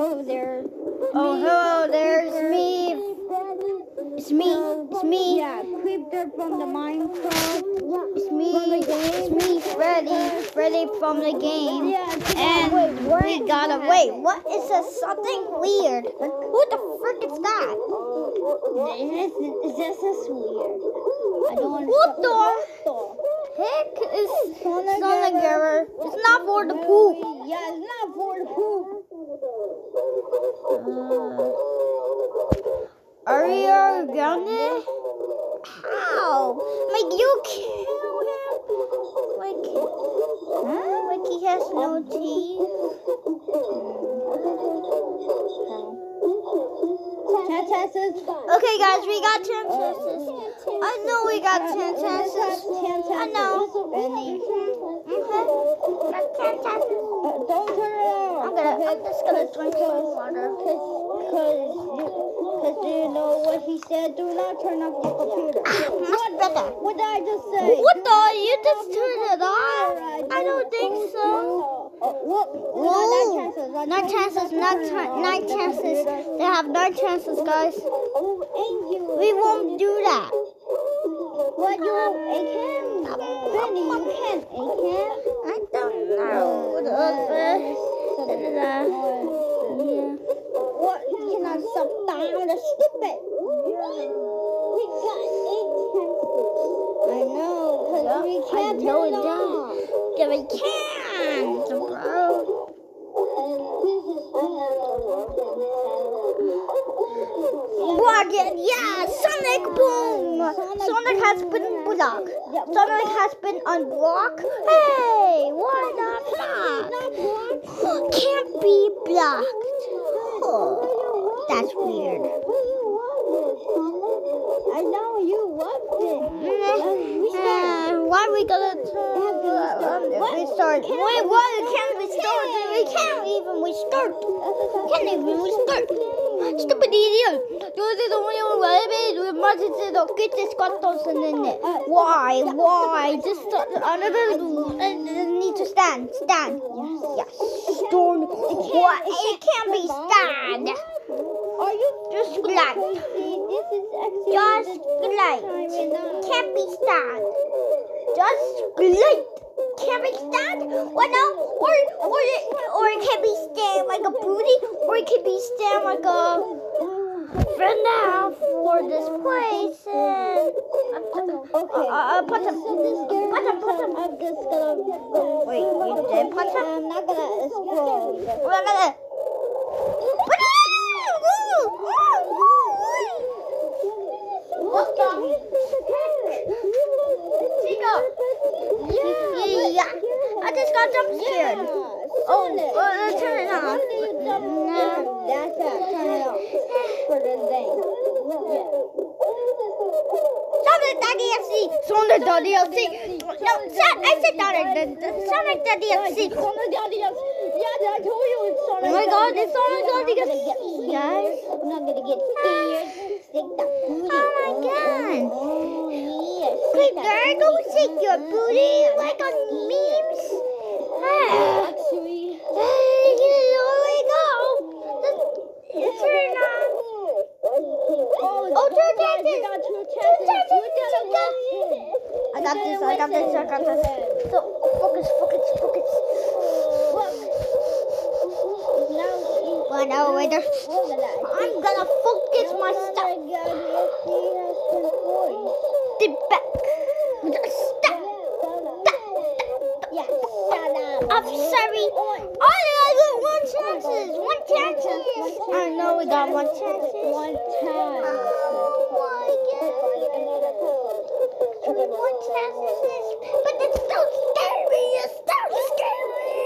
Hello there. Oh, hello, there's me. It's me. It's me. Yeah, Creeper from the Minecraft. It's me. It's me, Freddy. Freddy from the game. And we gotta wait. What is this? Something weird. Who the frick is that? This is this is weird. I don't. What the heck is Sonic Sonic Error. Error? It's not for the poop. Yeah, it's not for the poop. Uh, are you grounded? How? Like you kill him? Like, huh? Like he has no teeth? Okay, guys, we got 10 chances. I know we got 10 chances. I know. Okay. 10 chances. Uh, don't turn it on. I'm gonna, I'm just gonna drink some water. Cause, cause, you, cause do you know what he said? Do not turn off your computer. Much better. What did I just say? What the? You just turned it off? I don't think so. Uh, whoop. Whoa. Nine chances. No chances, not nine, to turn it nine off. chances. They have no chances, guys. Oh, and you. We won't do that. What you a can? Benny, you can a can. I don't know. Uh. What? Cannot stop stupid. We got eight chances. I know, cause we can't know turn it. Yeah, we can, Yeah, Sonic Boom! Sonic has been blocked. Sonic has been unblocked. Hey, why not blocked? Can't be blocked. Oh, that's weird. I know you want it. Mm, start. uh, why we gonna um, restart? Wait, why even we. Can't even we start. Stupid idiot. You're the only one relevant with Martin's or Kitty's Scottelson in it. Why? Why? Just another need to stand. Stand. Yes. Stand. It can't, it can't be stand. Are you just glad? Just glad. Can't be stand. Just glide. Can't stand. What no? Or or or it can be stand like a booty, or it can be stand like a for now for this place and Okay. uh, uh, put him, put him, put him. I'm just gonna. Wait, you did put him? I'm not gonna explode. We're gonna. Put him! What the Chico. Yeah, I just got jump scared. Oh, uh, turn it off. No. That's it. Turn it off for the thing. Sonic the DLC. Sonic the DLC. No, Son- I said Sonic the, the the DLC. Sonic the DLC. Yeah, I told you it's Sonic. Oh my God, it's Sonic the DLC, guys. I'm not gonna get scared. Oh my God. Oh, yeah. Quick, girl, your booty like on memes. Actually. here we go. Let's turn on. Oh, Oh, two guys, chances. we got two Two chances. chances, two chances. I got this, I got this, I got this. So, focus, focus, focus. Look. Now he- Well, no, wait, there's- Look at that. I'm gonna focus my Oh stuff. Oh, I got one chances. One chances. I know we got one chances. One time. Oh my god. One chances. But it's so scary. It's so scary.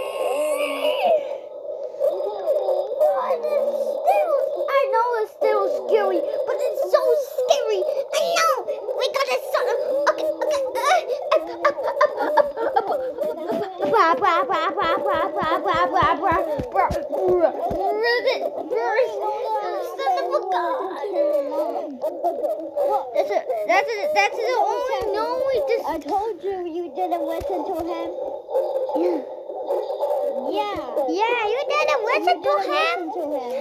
It's still, I know it's still scary, but it's so scary. I know. We sort of. Okay, okay. Uh, blah, blah, Ribbit, burst, son of a god. That's it. That's it. That's the only. No, we just. I told you you didn't listen to him. Yeah. Yeah. Yeah, you didn't listen to him. Listen to him.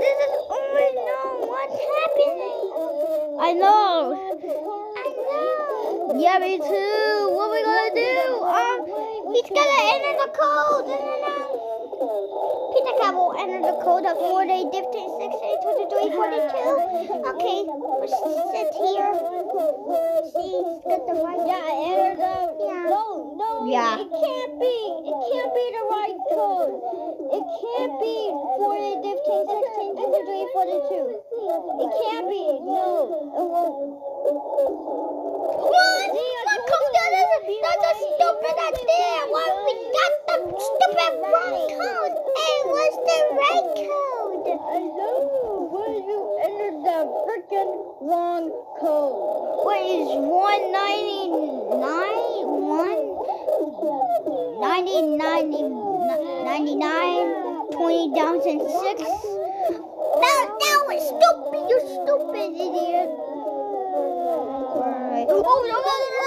This is only know what's happening. I know. I know. Yeah, me too. What we gonna do? Um, he's gonna enter the code. No, no, no. Peter Cat will enter the code of 40, 15, 16, 23, 42. Okay, sit here. See, get the right. Yeah, enter the. Yeah. No, no. Yeah. It can't be. It can't be the right code. It can't be 40, 15, 16, 23, 42. It can't be. No. It won't. What? What code that is? That's a stupid idea. Why we got the stupid wrong code? The right code? I know. Why you entered the freaking wrong code? What is 199? 1? 90, 90, 99, 20,006? That, that was stupid, you stupid idiot. Oh, no, no, no, no, no, no,